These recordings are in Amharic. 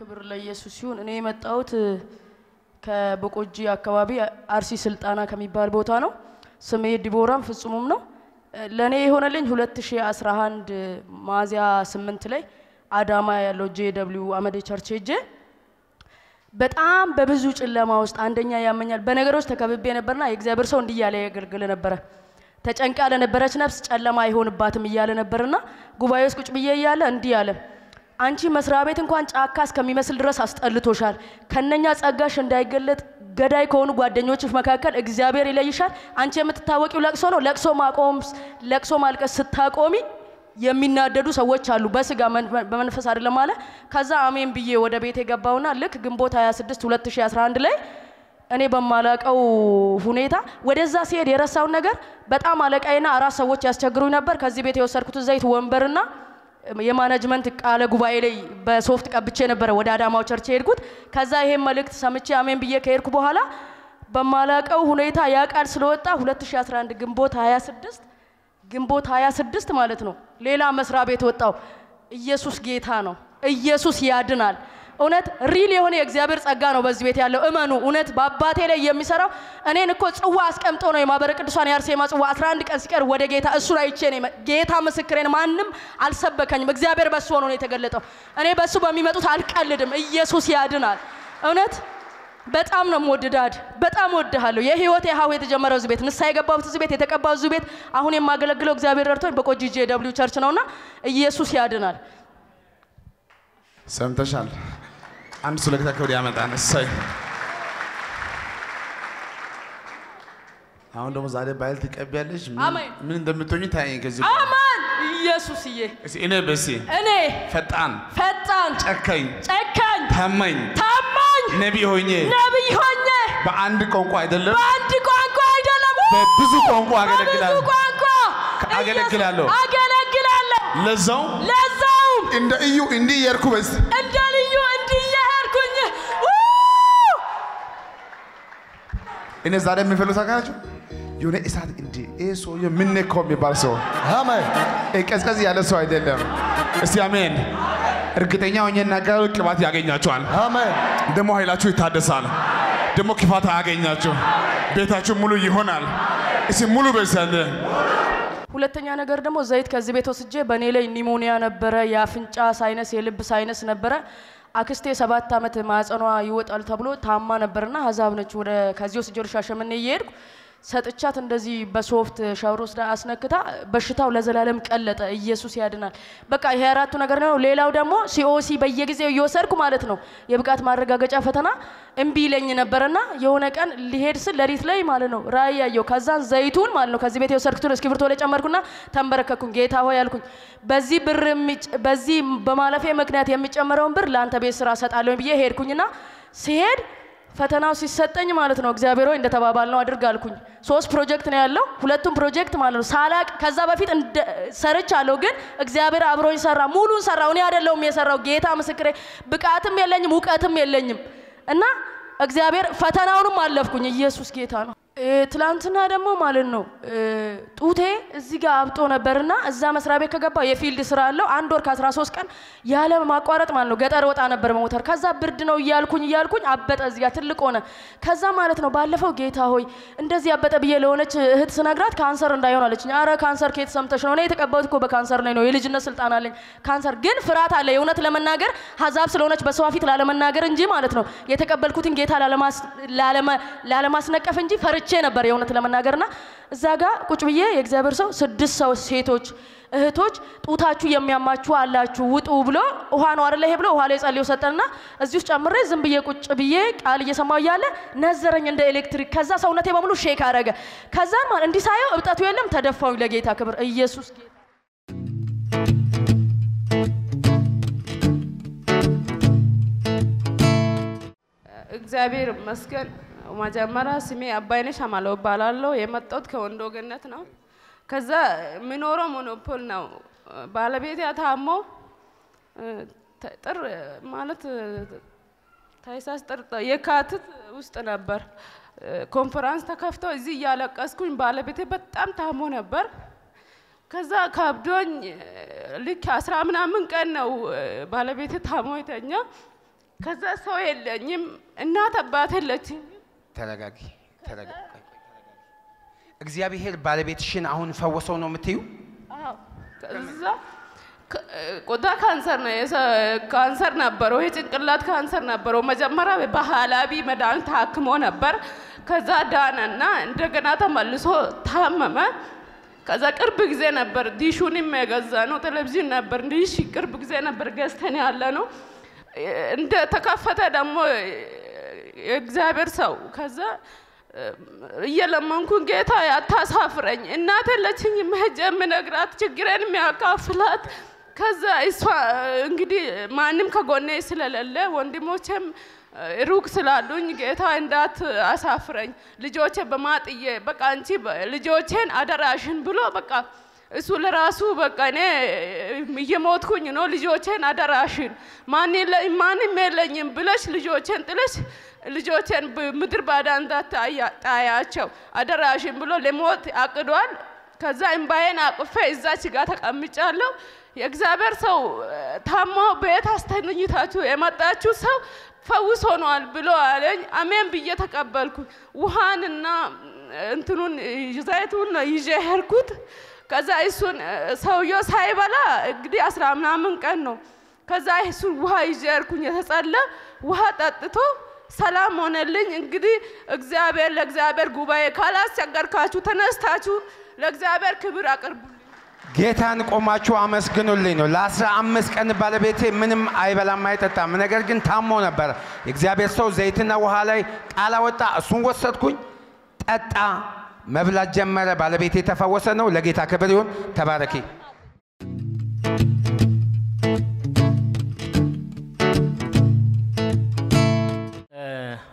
ክብር ለኢየሱስ ይሁን። እኔ የመጣሁት ከቦቆጂ አካባቢ አርሲ ስልጣና ከሚባል ቦታ ነው። ስሜ ዲቦራም ፍጹሙም ነው። ለእኔ የሆነልኝ 2011 ሚያዝያ 8 ላይ አዳማ ያለው JW አመዴ church ሄጄ በጣም በብዙ ጨለማ ውስጥ አንደኛ ያመኛል፣ በነገሮች ተከብቤ ነበርና የእግዚአብሔር ሰው እንዲህ እያለ ያገለግል ነበረ። ተጨንቃ ለነበረች ነፍስ ጨለማ አይሆንባትም እያለ ነበርና ጉባኤ ውስጥ ቁጭ ብዬ እያለ እንዲህ አለ አንቺ መስሪያ ቤት እንኳን ጫካ እስከሚመስል ድረስ አስጠልቶሻል። ከነኛ ጸጋሽ እንዳይገለጥ ገዳይ ከሆኑ ጓደኞችሽ መካከል እግዚአብሔር ይለይሻል። አንቺ የምትታወቂው ለቅሶ ነው። ለቅሶ ማቆም ለቅሶ ማልቀስ ስታቆሚ የሚናደዱ ሰዎች አሉ፣ በስጋ በመንፈስ አይደለም አለ። ከዛ አሜን ብዬ ወደ ቤት የገባውና ልክ ግንቦት 26 2011 ላይ እኔ በማላቀው ሁኔታ ወደዛ ሲሄድ የረሳውን ነገር በጣም አለቃይና አራት ሰዎች ያስቸግሩኝ ነበር። ከዚህ ቤት የወሰድኩት ዘይት ወንበርና የማኔጅመንት ቃለ ጉባኤ ላይ በ soft ቀብቼ ነበረ ወደ አዳማው church የሄድኩት። ከዛ ይሄን መልእክት ሰምቼ አሜን ብዬ ከሄድኩ በኋላ በማላቀው ሁኔታ ያ ቃል ስለወጣ 2011 ግንቦት 26 ግንቦት 26 ማለት ነው ሌላ መስሪያ ቤት ወጣው። ኢየሱስ ጌታ ነው። ኢየሱስ ያድናል። እውነት real የሆነ የእግዚአብሔር ጸጋ ነው በዚህ ቤት ያለው። እመኑ። እውነት በአባቴ ላይ የሚሰራው እኔን እኮ ጽዋ አስቀምጦ ነው የማህበረ ቅዱሳን የአርሴማ ጽዋ 11 ቀን ሲቀር ወደ ጌታ እሱ ላይ ነው ጌታ ምስክሬን፣ ማንም አልሰበከኝም። እግዚአብሔር በሱ ሆኖ ነው የተገለጠው። እኔ በሱ በሚመጡት አልቀልድም። ኢየሱስ ያድናል። እውነት በጣም ነው የምወድዳድ በጣም ወድሃለሁ። የህይወት ሀው የተጀመረው እዚህ ቤት ንስሐ የገባሁት እዚህ ቤት የተቀባው እዚህ ቤት አሁን የማገለግለው እግዚአብሔር ረድቶኝ በቆጂ ጄ ደብሊው ቸርች ነውና ኢየሱስ ያድናል። ሰምተሻል? አንድ ስለግታ ክብር ያመጣን። እሰይ አሁን ደግሞ ዛሬ ባይል ትቀቢያለሽ። ምን- እንደምትሆኝ ታየኝ። ከዚህ አማን ኢየሱስዬ። እኔ በሲ እኔ ፈጣን፣ ፈጣን፣ ጨካኝ፣ ጨካኝ፣ ታማኝ ታማኝ ነቢይ ሆኜ ነቢይ ሆኜ በአንድ ቋንቋ አይደለም በአንድ ቋንቋ አይደለም በብዙ ቋንቋ አገለግላለሁ። በብዙ ቋንቋ አገለግላለሁ። አገለግላለሁ። ለዛው ለዛውም እንደ እዩ እንዲህ የርኩ በስ እኔ ዛሬ የሚፈልጉት አካላችሁ የሆነ እሳት እንዲህ ይህ ሰውዬ ምን ነካው የሚባል ሰው አሜን ቀዝቀዝ ያለ ሰው አይደለም። እስቲ አሜን። እርግጠኛ ሆኜ እናገራለሁ፣ ቅባት ያገኛችኋል። አሜን ደግሞ ኃይላችሁ ይታደሳል። ደግሞ ክፋት አያገኛችሁ። ቤታችሁ ሙሉ ይሆናል። እስቲ ሙሉ በሰንደ ሁለተኛ ነገር ደግሞ ዘይት ከዚህ ቤት ወስጄ በእኔ ላይ pneumonia ነበረ፣ የአፍንጫ sinus፣ የልብ sinus ነበረ። አክስቴ ሰባት ዓመት ማጸኗ ይወጣል ተብሎ ታማ ነበርና ሀዛብ ነች። ወደ ከዚህ ወደ ሻሸመኔ እየሄድኩ ሰጥቻት እንደዚህ በ soft shower ወስዳ አስነክታ በሽታው ለዘላለም ቀለጠ። ኢየሱስ ያድናል። በቃ ይሄ አራቱ ነገር ነው። ሌላው ደግሞ COC በየጊዜው እየወሰድኩ ማለት ነው የብቃት ማረጋገጫ ፈተና እምቢ ይለኝ ነበርና የሆነ ቀን ሊሄድ ስል ሌሊት ላይ ማለት ነው ራእይ ያየው። ከዛን ዘይቱን ማለት ነው ከዚህ ቤት የወሰድኩትን እስክሪብቶ ላይ ጨመርኩና ተንበረከኩኝ። ጌታ ሆይ አልኩኝ፣ በዚህ ብር በዚህ በማለፌ ምክንያት የሚጨመረውን ብር ለአንተ ቤት ስራ እሰጣለሁ ብዬ ሄድኩኝና ሲሄድ ፈተናው ሲሰጠኝ ማለት ነው እግዚአብሔር ሆይ እንደተባባል ነው አድርግ አልኩኝ። ሶስት ፕሮጀክት ነው ያለው። ሁለቱም ፕሮጀክት ማለት ነው ሳላቅ ከዛ በፊት ሰርቻለሁ፣ ግን እግዚአብሔር አብሮኝ ሰራ፣ ሙሉን ሰራው። እኔ አይደለሁም የሰራው፣ ጌታ ምስክሬ። ብቃትም የለኝም እውቀትም የለኝም እና እግዚአብሔር ፈተናውንም አለፍኩኝ። ኢየሱስ ጌታ ነው። ትላንትና ደግሞ ማለት ነው ጡቴ እዚህ ጋር አብጦ ነበርና እዛ መስሪያ ቤት ከገባው የፊልድ ስራ አለው አንድ ወር ከ13 ቀን ያለ ማቋረጥ ማለት ነው ገጠር ወጣ ነበር በሞተር ከዛ ብርድ ነው እያልኩኝ እያልኩኝ አበጠ እዚህ ጋር ትልቅ ሆነ። ከዛ ማለት ነው ባለፈው ጌታ ሆይ እንደዚህ አበጠ ብዬ ለሆነች እህት ስነግራት ካንሰር እንዳይሆን አለችኝ። አረ ካንሰር ከየት ሰምተሽ ነው? እኔ የተቀባሁት እኮ በካንሰር ነው። የልጅነት ስልጣን አለኝ። ካንሰር ግን ፍርሃት አለ የእውነት ለመናገር ሀዛብ ስለሆነች በሰዋ ፊት ላለመናገር እንጂ ማለት ነው የተቀበልኩትን ጌታ ላለማስነቀፍ እንጂ ፈርቼ ነበር የእውነት ለመናገርና እዛ ጋር ቁጭ ብዬ የእግዚአብሔር ሰው ስድስት ሰው ሴቶች እህቶች ጡታችሁ የሚያማችሁ አላችሁ ውጡ ብሎ ውሃ ነው አይደለ ይሄ ብሎ ውሃ ላይ ጸልዮ ሰጠንና እዚህ ውስጥ ጨምሬ ዝም ብዬ ቁጭ ብዬ ቃል እየሰማው እያለ ነዘረኝ እንደ ኤሌክትሪክ። ከዛ ሰውነቴ በሙሉ ሼክ አረገ። ከዛ እንዲህ ሳየው እብጠቱ የለም ተደፋውኝ። ለጌታ ክብር ኢየሱስ እግዚአብሔር ይመስገን። መጀመሪያ ስሜ አባይነሽ አማለው እባላለሁ። የመጣሁት ከወንዶ ገነት ነው። ከዛ የምኖረው ሞኖፖል ነው። ባለቤቴ ታሞ ጥር ማለት እ፣ ታህሳስ ጥር የካቲት ውስጥ ነበር እ፣ ኮንፈራንስ ተከፍቶ እዚህ እያለቀስኩኝ ባለቤቴ በጣም ታሞ ነበር። ከዛ ከብዶኝ ልክ አስራ ምናምን ቀን ነው ባለቤቴ ታሞ የተኛ ከዛ ሰው የለኝም፣ እናት አባት የለችኝ። ተረጋጊ፣ ተረጋጊ። እግዚአብሔር ባለቤትሽን አሁን ፈወሰው ነው የምትዩ? ከ- ቆዳ ካንሰር ነው ካንሰር ነበረው፣ የጭንቅላት ካንሰር ነበረው። መጀመሪያ ባህላዊ መድኃኒት ታክሞ ነበር። ከዛ ዳነና እንደገና ተመልሶ ታመመ። ከዛ ቅርብ ጊዜ ነበር ዲሹንም የገዛ ነው ቴሌቪዥን ነበር ዲሽ ቅርብ ጊዜ ነበር ገዝተን ያለ ነው። እንደ ተከፈተ ደግሞ የእግዚአብሔር ሰው። ከዛ እየለመንኩን ጌታ አታሳፍረኝ፣ እናት የለችኝም ሄጄ የምነግራት ችግሬን የሚያካፍላት። ከዛ እሷ እንግዲህ ማንም ከጎኔ ስለሌለ ወንድሞቼም ሩቅ ስላሉኝ ጌታ እንዳት አሳፍረኝ ልጆቼ በማጥዬ በቃ አንቺ ልጆቼን አደራሽን ብሎ በቃ እሱ ለራሱ በቃ እኔ እየሞትኩኝ ነው ልጆቼን አደራሽን። ማንም የለኝም ብለሽ ልጆቼን ጥለሽ ልጆቼን ብ- ምድር ባዳ እንዳታያቸው አደራሽን ብሎ ለሞት አቅዷል። ከዛ እምባዬን አቅፌ እዛች ጋር ተቀምጫለሁ። የእግዚአብሔር ሰው ታሞ ቤት አስተኝታችሁ የመጣችሁ ሰው ፈውስ ሆኗል ብሎ አለኝ። አሜን ብዬ ተቀበልኩ። ውሃንና እንትኑን ዘይቱን ይዤ ሄድኩት። ከዛ እሱን ሰውየው ሳይበላ እንግዲህ አስራ ምናምን ቀን ነው። ከዛ እሱን ውሃ ይዤ ሄድኩኝ። የተጸለ ውሃ ጠጥቶ ሰላም ሆነልኝ። እንግዲህ እግዚአብሔር ለእግዚአብሔር ጉባኤ ካላስቸገርካችሁ ተነስታችሁ ለእግዚአብሔር ክብር አቅርቡልኝ። ጌታን ቆማችሁ አመስግኑልኝ ነው። ለአስራ አምስት ቀን ባለቤቴ ምንም አይበላም አይጠጣም፣ ነገር ግን ታሞ ነበር። የእግዚአብሔር ሰው ዘይትና ውሃ ላይ ቃል አወጣ። እሱን ወሰድኩኝ፣ ጠጣ፣ መብላት ጀመረ። ባለቤቴ የተፈወሰ ነው። ለጌታ ክብር ይሁን። ተባረኪ።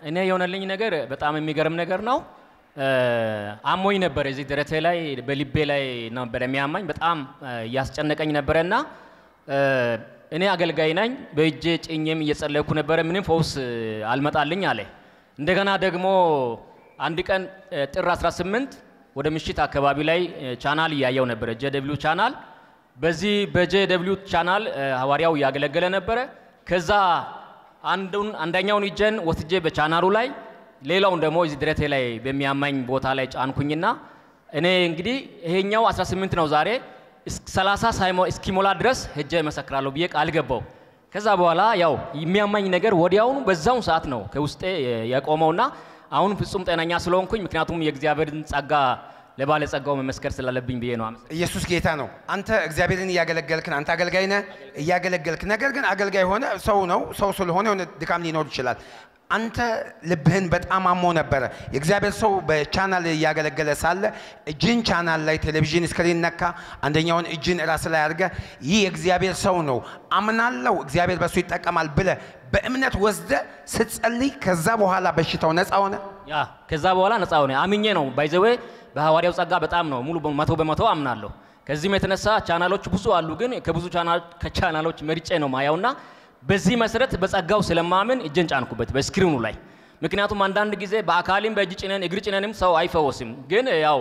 እኔ የሆነልኝ ነገር በጣም የሚገርም ነገር ነው። አሞኝ ነበር። እዚህ ደረቴ ላይ በልቤ ላይ ነበር የሚያማኝ። በጣም እያስጨነቀኝ ነበረና እኔ አገልጋይ ነኝ። በእጄ ጭኜም እየጸለይኩ ነበረ። ምንም ፈውስ አልመጣልኝ አለ። እንደገና ደግሞ አንድ ቀን ጥር 18 ወደ ምሽት አካባቢ ላይ ቻናል እያየው ነበረ፣ ጄደብሊው ቻናል። በዚህ በጄደብሊው ቻናል ሐዋርያው እያገለገለ ነበረ። ከዛ አንዱን አንደኛውን እጄን ወስጄ በቻናሉ ላይ ሌላውን ደግሞ እዚህ ደረቴ ላይ በሚያማኝ ቦታ ላይ ጫንኩኝና እኔ እንግዲህ ይሄኛው 18 ነው ዛሬ እስከ 30 ሳይሞ እስኪሞላ ድረስ ሄጄ እመሰክራለሁ ብዬ ቃል ገባው። ከዛ በኋላ ያው የሚያማኝ ነገር ወዲያውኑ በዛውን ሰዓት ነው ከውስጤ የቆመውና አሁን ፍጹም ጤነኛ ስለሆንኩኝ ምክንያቱም የእግዚአብሔርን ጸጋ ለባለጸጋው መመስከር ስላለብኝ ብዬ ነው። ኢየሱስ ጌታ ነው። አንተ እግዚአብሔርን እያገለገልክ አንተ አገልጋይ ነህ እያገለገልክ፣ ነገር ግን አገልጋይ ሆነ ሰው ነው ሰው ስለሆነ የሆነ ድካም ሊኖር ይችላል። አንተ ልብህን በጣም አሞ ነበረ። የእግዚአብሔር ሰው በቻናል እያገለገለ ሳለ እጅን ቻናል ላይ ቴሌቪዥን screen ነካ። አንደኛውን እጅን ራስ ላይ አድርገ ይህ የእግዚአብሔር ሰው ነው አምናለው እግዚአብሔር በሱ ይጠቀማል ብለ በእምነት ወስደ ስትጸልይ ከዛ በኋላ በሽታው ነፃ ሆነ። ያ ከዛ በኋላ ነፃ ሆነ። አምኜ ነው ባይዘዌ በሐዋርያው ጸጋ በጣም ነው ሙሉ መቶ በመቶ አምናለሁ። ከዚህም የተነሳ ቻናሎች ብዙ አሉ፣ ግን ከብዙ ከቻናሎች መርጬ ነው ማየውና በዚህ መሰረት በጸጋው ስለማምን እጄን ጫንኩበት በስክሪኑ ላይ። ምክንያቱም አንዳንድ ጊዜ በአካልም በእጅ ጭነን እግር ጭነንም ሰው አይፈወስም፣ ግን ያው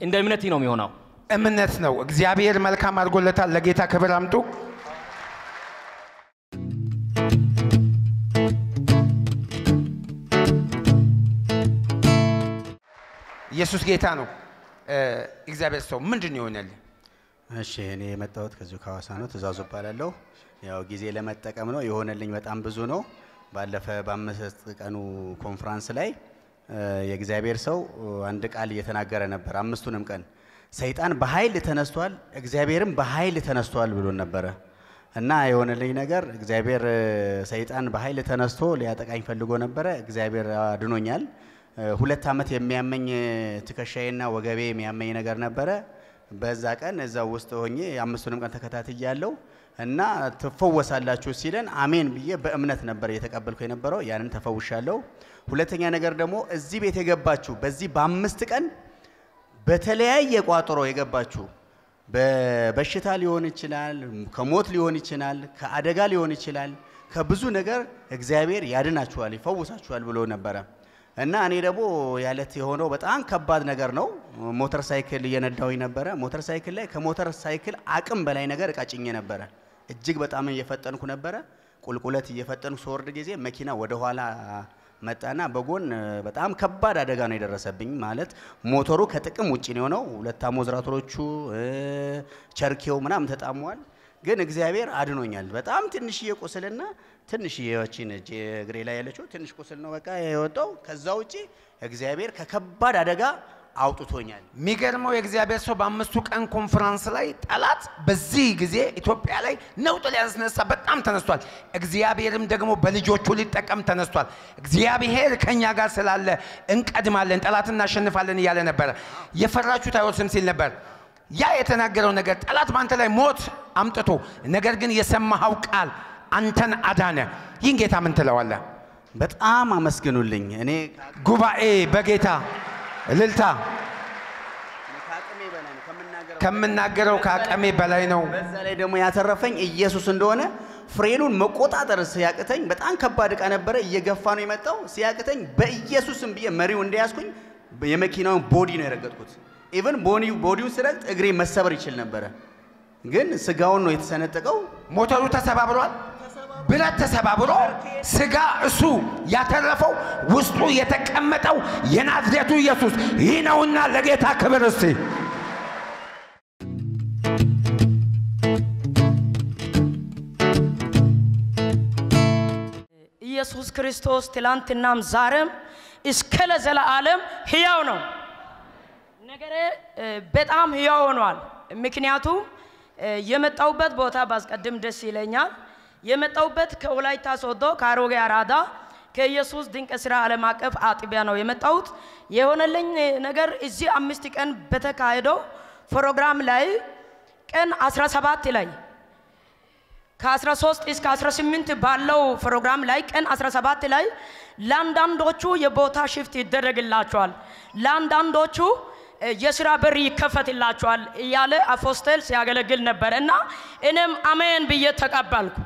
እንደ እምነት ነው የሚሆነው። እምነት ነው። እግዚአብሔር መልካም አድርጎለታል። ለጌታ ክብር አምጡ። ኢየሱስ ጌታ ነው። እግዚአብሔር ሰው ምንድን ይሆናል? እሺ እኔ የመጣሁት ከዚሁ ከሐዋሳ ነው። ትእዛዙ እባላለሁ። ያው ጊዜ ለመጠቀም ነው። የሆነልኝ በጣም ብዙ ነው። ባለፈ በአምስት ቀኑ ኮንፍራንስ ላይ የእግዚአብሔር ሰው አንድ ቃል እየተናገረ ነበር። አምስቱንም ቀን ሰይጣን በኃይል ተነስቷል፣ እግዚአብሔርም በኃይል ተነስቷል ብሎን ነበረ እና የሆነልኝ ነገር እግዚአብሔር ሰይጣን በኃይል ተነስቶ ሊያጠቃኝ ፈልጎ ነበረ። እግዚአብሔር አድኖኛል። ሁለት ዓመት የሚያመኝ ትከሻዬና ወገቤ የሚያመኝ ነገር ነበረ። በዛ ቀን እዛው ውስጥ ሆኜ አምስቱንም ቀን ተከታትያለሁ እና ትፈወሳላችሁ ሲለን አሜን ብዬ በእምነት ነበር እየተቀበልኩ የነበረው። ያንን ተፈውሻለሁ። ሁለተኛ ነገር ደግሞ እዚህ ቤት የገባችሁ በዚህ በአምስት ቀን በተለያየ ቋጠሮ የገባችሁ በበሽታ ሊሆን ይችላል፣ ከሞት ሊሆን ይችላል፣ ከአደጋ ሊሆን ይችላል፣ ከብዙ ነገር እግዚአብሔር ያድናችኋል፣ ይፈውሳችኋል ብሎ ነበረ እና እኔ ደግሞ ያለት የሆነው በጣም ከባድ ነገር ነው። ሞተር ሳይክል እየነዳሁኝ ነበረ። ሞተር ሳይክል ላይ ከሞተር ሳይክል አቅም በላይ ነገር እቃ ጭኜ ነበረ። እጅግ በጣም እየፈጠንኩ ነበረ። ቁልቁለት እየፈጠኑ ስወርድ ጊዜ መኪና ወደ ኋላ መጣና በጎን በጣም ከባድ አደጋ ነው የደረሰብኝ። ማለት ሞተሩ ከጥቅም ውጭ ነው የሆነው። ሁለት አሞርዛተሮቹ ቸርኬው ምናምን ተጣሟል። ግን እግዚአብሔር አድኖኛል። በጣም ትንሽዬ ቁስልና ትንሽዬ ችን እጅ እግሬ ላይ ያለችው ትንሽ ቁስል ነው በቃ የወጣው። ከዛ ውጪ እግዚአብሔር ከከባድ አደጋ አውጥቶኛል። የሚገርመው የእግዚአብሔር ሰው በአምስቱ ቀን ኮንፈረንስ ላይ ጠላት በዚህ ጊዜ ኢትዮጵያ ላይ ነውጥ ሊያስነሳ በጣም ተነስቷል። እግዚአብሔርም ደግሞ በልጆቹ ሊጠቀም ተነስቷል። እግዚአብሔር ከኛ ጋር ስላለ እንቀድማለን፣ ጠላት እናሸንፋለን እያለ ነበረ። የፈራችሁት አይወርስም ሲል ነበር። ያ የተናገረው ነገር ጠላት በአንተ ላይ ሞት አምጥቶ ነገር ግን የሰማኸው ቃል አንተን አዳነ። ይህን ጌታ ምን ትለዋለህ? በጣም አመስግኑልኝ። እኔ ጉባኤ በጌታ እልልታ ከምናገረው ከአቅሜ በላይ ነው። በዛ ላይ ደግሞ ያተረፈኝ ኢየሱስ እንደሆነ ፍሬኑን መቆጣጠር ሲያቅተኝ በጣም ከባድ እቃ ነበረ። እየገፋ ነው የመጣው። ሲያቅተኝ በኢየሱስ ስም ብዬ መሪው እንደያዝኩኝ የመኪናውን body ነው የረገጥኩት። Even body ውን ስረግጥ እግሬ መሰበር ይችል ነበረ፣ ግን ስጋውን ነው የተሰነጠቀው። ሞተሩ ተሰባብሯል። ብረት ተሰባብሮ ስጋ እሱ ያተረፈው ውስጡ የተቀመጠው የናዝሬቱ ኢየሱስ ይህ ነውና ለጌታ ክብር እስቲ ኢየሱስ ክርስቶስ ትላንትናም ዛሬም እስከ ለዘላለም ሕያው ነው። ነገሬ እ፣ በጣም ሕያው ሆኗል። ምክንያቱም እ፣ የመጣሁበት ቦታ ባስቀድም ደስ ይለኛል። የመጣሁበት ከወላይታ ሶዶ ከአሮጌ አራዳ ከኢየሱስ ድንቅ ስራ ዓለም አቀፍ አጥቢያ ነው የመጣሁት። የሆነልኝ ነገር እዚህ አምስት ቀን በተካሄደው ፕሮግራም ላይ ቀን 17 ላይ ከ13 እስከ 18 ባለው ፕሮግራም ላይ ቀን 17 ላይ ለአንዳንዶቹ የቦታ ሽፍት ይደረግላቸዋል፣ ለአንዳንዶቹ የስራ በር ይከፈትላቸዋል እያለ አፖስተል ሲያገለግል ነበር እና እኔም አሜን ብዬ ተቀበልኩ።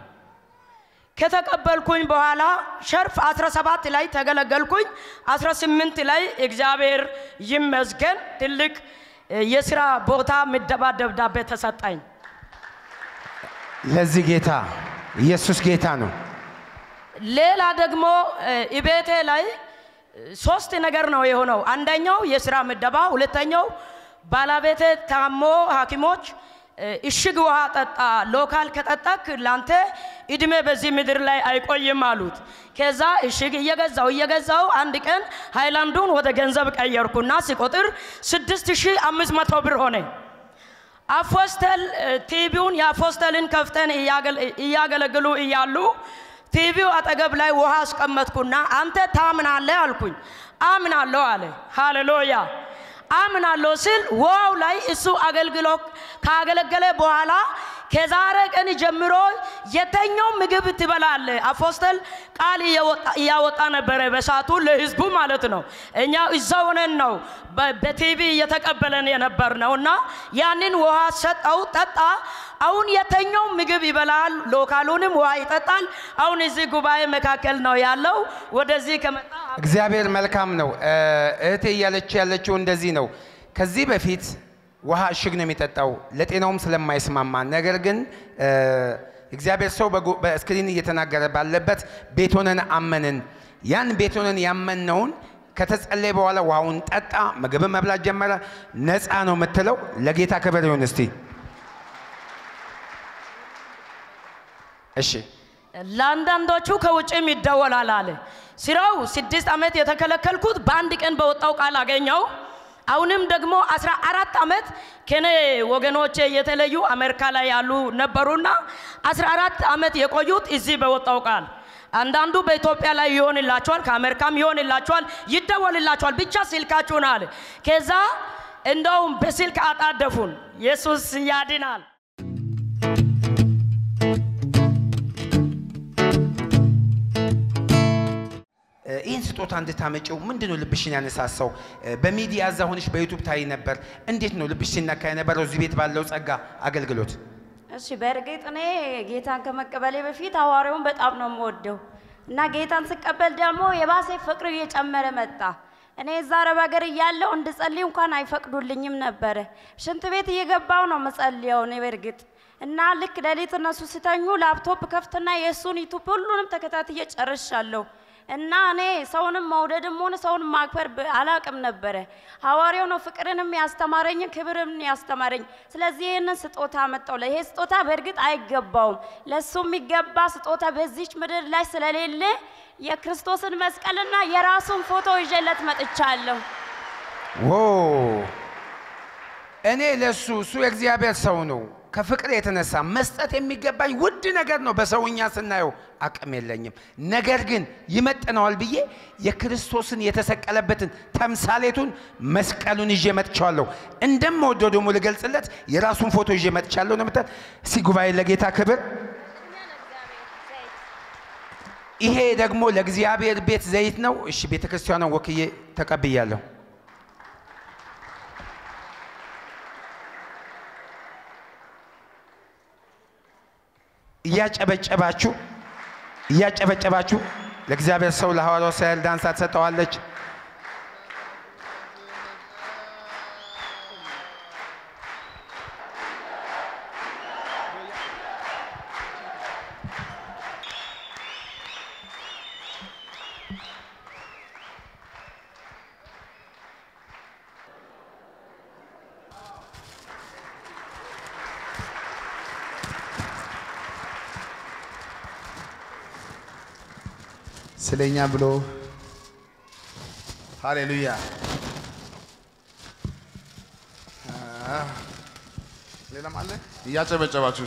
ከተቀበልኩኝ በኋላ ሸርፍ 17 ላይ ተገለገልኩኝ። 18 ላይ እግዚአብሔር ይመስገን ትልቅ የስራ ቦታ ምደባ ደብዳቤ ተሰጠኝ። ለዚህ ጌታ ኢየሱስ ጌታ ነው። ሌላ ደግሞ ኢቤቴ ላይ ሶስት ነገር ነው የሆነው። አንደኛው የስራ ምደባ፣ ሁለተኛው ባለቤቴ ታሞ ሐኪሞች እሽግ ውሃ ጠጣ፣ local ከጠጣክ ላንተ እድሜ በዚህ ምድር ላይ አይቆይም አሉት። ከዛ እሽግ እየገዛው እየገዛው አንድ ቀን ሃይላንዱን ወደ ገንዘብ ቀየርኩና ሲቆጥር 6500 ብር ሆነ። Apostle እ፣ TV ውን የ apostle ን ከፍተን እያገለግሉ እያሉ ቲቪው አጠገብ ላይ ውሃ አስቀመጥኩና አንተ ታምናለህ አልኩኝ። አምናለሁ አለ። ሃሌሉያ አምናለሁ ስል ውሃው ላይ እሱ አገልግሎ ካገለገለ በኋላ ከዛሬ ቀን ጀምሮ የተኛው ምግብ ትበላለ። አፖስተል ቃል እያወጣ ነበረ በሳቱ ለህዝቡ ማለት ነው። እኛ እዛ ሆነን ነው በቲቪ እየተቀበለን የነበር ነው እና ያንን ውሃ ሰጠው፣ ጠጣ። አሁን የተኛው ምግብ ይበላል፣ ሎካሉንም ውሃ ይጠጣል። አሁን እዚህ ጉባኤ መካከል ነው ያለው። ወደዚህ ከመጣ እግዚአብሔር መልካም ነው። እህቴ እያለች ያለችው እንደዚህ ነው። ከዚህ በፊት ውሃ እሽግ ነው የሚጠጣው ለጤናውም ስለማይስማማ፣ ነገር ግን እግዚአብሔር ሰው በስክሪን እየተናገረ ባለበት ቤት ሆነን አመንን። ያን ቤት ሆነን ያመንነውን ከተጸለየ በኋላ ውሃውን ጠጣ፣ ምግብ መብላት ጀመረ። ነፃ ነው የምትለው ለጌታ ክብር ይሁን። እስቲ እሺ ለአንዳንዶቹ ከውጭም ይደወላል አለ። ስራው ስድስት ዓመት የተከለከልኩት በአንድ ቀን በወጣው ቃል አገኘው። አሁንም ደግሞ አስራ አራት ዓመት ከኔ ወገኖቼ የተለዩ አሜሪካ ላይ ያሉ ነበሩና አስራ አራት ዓመት የቆዩት እዚህ በወጣው ቃል አንዳንዱ በኢትዮጵያ ላይ ይሆንላቸዋል፣ ከአሜሪካም ይሆንላቸዋል፣ ይደወልላቸዋል። ብቻ ስልካችሁን አለ። ከዛ እንደውም በስልክ አጣደፉን። ኢየሱስ ያድናል። ይህን ስጦታ እንድታመጪው ምንድን ነው ልብሽን ያነሳሳው? በሚዲያ እዛ ሆነሽ በዩቱብ ታይ ነበር። እንዴት ነው ልብሽ ሲነካ የነበረው እዚህ ቤት ባለው ጸጋ አገልግሎት? እሺ በእርግጥ እኔ ጌታን ከመቀበሌ በፊት ሐዋርያውን በጣም ነው የምወደው እና ጌታን ስቀበል ደግሞ የባሴ ፍቅር እየጨመረ መጣ። እኔ እዛ አረብ ሀገር እያለሁ እንድጸልይ እንኳን አይፈቅዱልኝም ነበረ። ሽንት ቤት እየገባው ነው መጸልየው። እኔ በእርግጥ እና ልክ ሌሊት እነሱ ሲተኙ ላፕቶፕ ከፍትና የእሱን YouTube ሁሉንም ተከታትዬ ጨርሻለሁ። እና እኔ ሰውንም መውደድም ሆነ ሰውንም ማክበር አላቅም ነበረ። ሐዋርያው ነው ፍቅርንም ያስተማረኝ ክብርም ያስተማረኝ። ስለዚህ ይህንን ስጦታ መጣው። ይሄ ስጦታ በእርግጥ አይገባውም። ለእሱ የሚገባ ስጦታ በዚች ምድር ላይ ስለሌለ የክርስቶስን መስቀልና የራሱን ፎቶ ይዤለት መጥቻለሁ። ዎ እኔ ለሱ እሱ የእግዚአብሔር ሰው ነው። ከፍቅር የተነሳ መስጠት የሚገባኝ ውድ ነገር ነው። በሰውኛ ስናየው አቅም የለኝም። ነገር ግን ይመጥነዋል ብዬ የክርስቶስን የተሰቀለበትን ተምሳሌቱን መስቀሉን ይዤ መጥቻለሁ። እንደምወደው ደግሞ ልገልጽለት የራሱን ፎቶ ይዤ መጥቻለሁ ነው የምትል። እስቲ ጉባኤ ለጌታ ክብር። ይሄ ደግሞ ለእግዚአብሔር ቤት ዘይት ነው። እሺ ቤተ ክርስቲያኗን ወክዬ ተቀብያለሁ። እያጨበጨባችሁ እያጨበጨባችሁ ለእግዚአብሔር ሰው ለሐዋርያው ሳህል ዳንሳ ትሰጠዋለች። ስለኛ ብሎ ሃሌሉያ። ሌላም አለ እያጨበጨባችሁ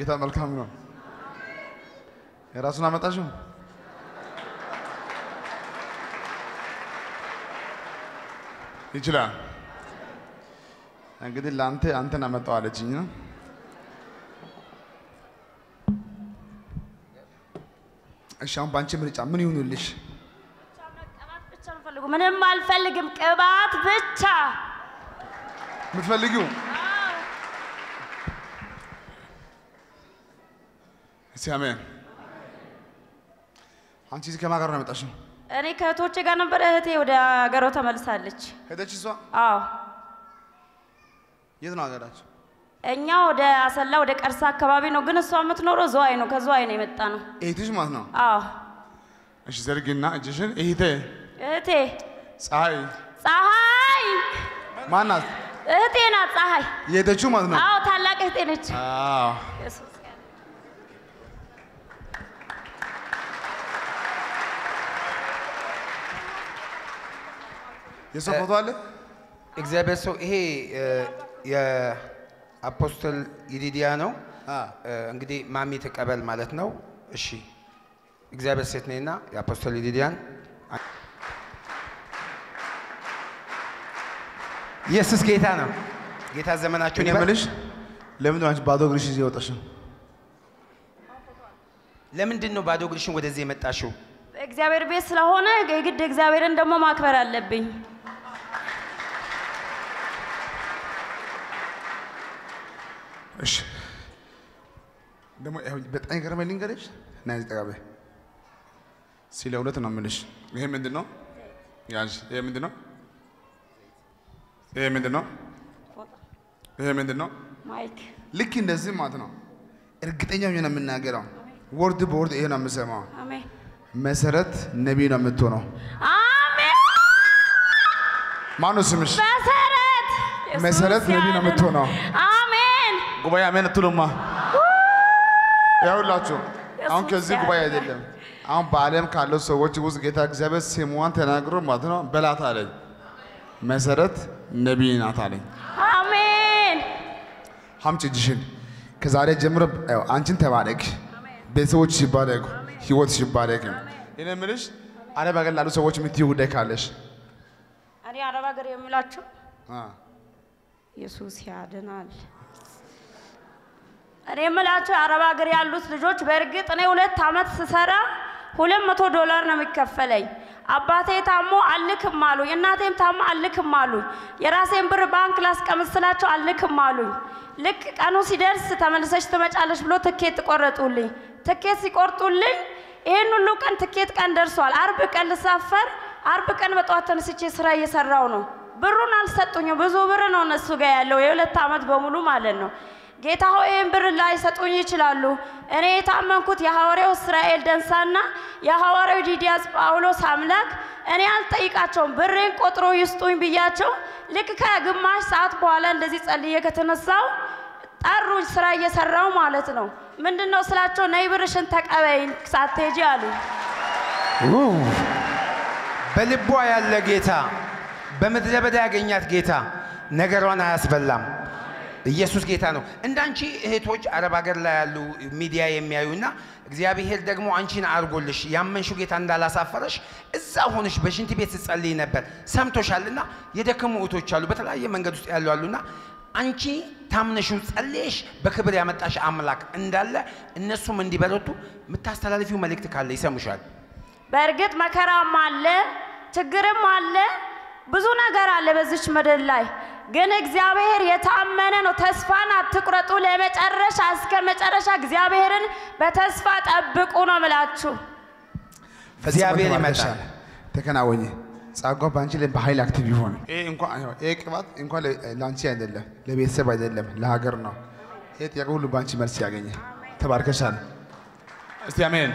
ጌታ መልካም ነው። የራሱን አመጣሽው ይችላል። እንግዲህ ለአንተ አንተን አመጣው አለችኝ ነው። እሺ አሁን በአንቺ ምርጫ ምን ይሁንልሽ? ምንም አልፈልግም፣ ቅባት ብቻ። የምትፈልጊው እስቲ አሜን። አንቺ እዚህ ከማን ጋር ነው የመጣሽው? እኔ ከእህቶቼ ጋር ነበረ። እህቴ ወደ ሀገሯ ተመልሳለች። ሄደች እሷ? አዎ የት ነው ሀገራቸው? እኛ ወደ አሰላ ወደ ቀርሳ አካባቢ ነው፣ ግን እሷ የምትኖረው ዝዋይ ነው። ከዝዋይ ነው የመጣ ነው። እህትሽ ማለት ነው? አዎ እሺ ዘርግና እጅሽን። እህቴ እህቴ ፀሐይ ፀሐይ ማናት? እህቴ ናት። ፀሐይ የሄደችው ማለት ነው? አዎ ታላቅ እህቴ ነች። አዎ። የእሷ ፎቶ አለ? እግዚአብሔር ሰው ይሄ የአፖስትል ይዲዲያ ነው። እንግዲህ ማሚ ተቀበል ማለት ነው። እሺ እግዚአብሔር ሴት ነኝና የአፖስትል ይዲዲያን ኢየሱስ ጌታ ነው። ጌታ ዘመናችሁን እኔ ይባርክ። የምልሽ ለምንድን ነው አንቺ ባዶ እግርሽ ይዘሽ የወጣሽው? ለምንድን ነው ባዶ እግርሽን ወደዚህ የመጣሽው? እግዚአብሔር ቤት ስለሆነ የግድ እግዚአብሔርን ደግሞ ማክበር አለብኝ። እሺ ደግሞ በጣም የገረመኝ ልንገርሽ እና እዚህ በይ። ስለ እውነት ነው የምልሽ። ይሄ ምንድን ነው? ያዥ። ይሄ ምንድን ነው? ይሄ ምንድን ነው? ይሄ ምንድን ነው? ማይክ ልክ እንደዚህ ማለት ነው። እርግጠኛ ሆኜ ነው የምናገረው። ወርድ በወርድ ይሄ ነው የምሰማው። መሰረት ነቢይ ነው የምትሆነው። አሜን። ማነው ስምሽ? መሰረት መሰረት ነቢይ ነው የምትሆነው። ጉባኤ አሜን አትሉማ? ያውላችሁ አሁን ከዚህ ጉባኤ አይደለም። አሁን በዓለም ካለው ሰዎች ውስጥ ጌታ እግዚአብሔር ስሟን ተናግሮ ማለት ነው በላት አለኝ። መሰረት ነቢይ ናት አለኝ። አሜን ሀምጭ እጅሽን ከዛሬ ጀምሮ ያው አንቺን ተባረክ፣ ቤተሰቦች ይባረኩ፣ ህይወት ይባረክ። እኔ የምልሽ አረብ ሀገር ላሉ ሰዎች የምትይው ጉዳይ ካለሽ እኔ አረብ ሀገር አ፣ ኢየሱስ ያድናል። እኔ የምላቸው አረብ ሀገር ያሉት ልጆች በእርግጥ እኔ ሁለት ዓመት ስሰራ ሁለት መቶ ዶላር ነው የሚከፈለኝ። አባቴ ታሞ አልክም አሉኝ። እናቴም ታሞ አልክም አሉኝ። የራሴን ብር ባንክ ላስቀምጥ ስላቸው አልክም አሉኝ። ልክ ቀኑ ሲደርስ ተመልሰሽ ትመጫለሽ ብሎ ትኬት ቆረጡልኝ። ትኬት ሲቆርጡልኝ ይህን ሁሉ ቀን ትኬት ቀን ደርሷል። አርብ ቀን ልሳፈር፣ አርብ ቀን በጠዋት ተነስቼ ስራ እየሰራው ነው። ብሩን አልሰጡኝም። ብዙ ብር ነው እነሱ ጋር ያለው የሁለት ዓመት በሙሉ ማለት ነው። ጌታ ሆይ ይህን ብር ላይሰጡኝ ይችላሉ። እኔ የታመንኩት የሐዋርያው እስራኤል ደንሳና የሐዋርያው ዲዲያስ ጳውሎስ አምላክ እኔ አልጠይቃቸውም፣ ብሬን ቆጥሮ ይስጡኝ ብያቸው ልክ ከግማሽ ሰዓት በኋላ እንደዚህ ጸልዬ ከተነሳው ጠሩኝ፣ ስራ እየሰራው ማለት ነው። ምንድን ነው ስላቸው፣ ነይ ብርሽን ተቀበይን ሳትሄጂ አሉ። በልቧ ያለ ጌታ በምድረ በዳ ያገኛት ጌታ ነገሯን አያስበላም። ኢየሱስ ጌታ ነው። እንዳንቺ እህቶች አረብ ሀገር ላይ ያሉ ሚዲያ የሚያዩና እግዚአብሔር ደግሞ አንቺን አድርጎልሽ ያመንሽው ጌታ እንዳላሳፈረሽ እዛ ሆነሽ በሽንት ቤት ስትጸልይ ነበር ሰምቶሻልና የደከሙ እህቶች አሉ፣ በተለያየ መንገድ ውስጥ ያሉ አሉና አንቺ ታምነሽው ጸልየሽ በክብር ያመጣሽ አምላክ እንዳለ እነሱም እንዲበረቱ የምታስተላልፊው መልእክት ካለ ይሰሙሻል። በእርግጥ መከራም አለ፣ ችግርም አለ፣ ብዙ ነገር አለ በዚች ምድር ላይ ግን እግዚአብሔር የታመነ ነው። ተስፋን አትቁረጡ። ለመጨረሻ እስከ መጨረሻ እግዚአብሔርን በተስፋ ጠብቁ ነው ምላችሁ። እግዚአብሔር ይመጣል። ተከናወኝ። ጸጋው በአንቺ ላይ በኃይል active ይሆን። ይሄ እንኳን አይሆን ይሄ ቅባት እንኳን ለአንቺ አይደለም፣ ለቤተሰብ አይደለም፣ ለሀገር ነው። ይሄ ጥያቄ ሁሉ በአንቺ መልስ ያገኘ። ተባርከሻል። እስቲ አሜን።